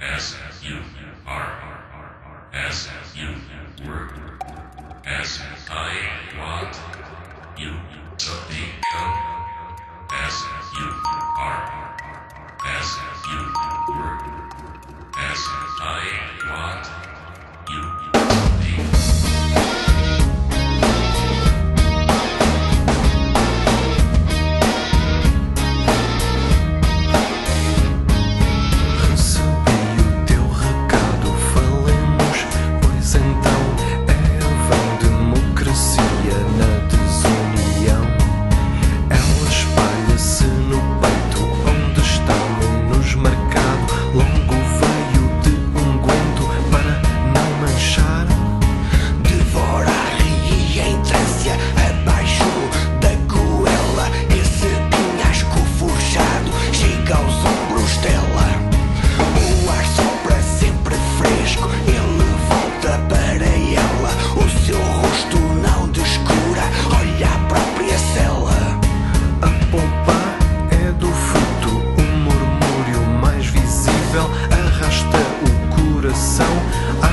as you are, as you were. costela. O ar sopra sempre fresco, ele volta para ela. O seu rosto não descura, olha a própria cela. A pompa é do fruto, o um murmúrio mais visível arrasta o coração.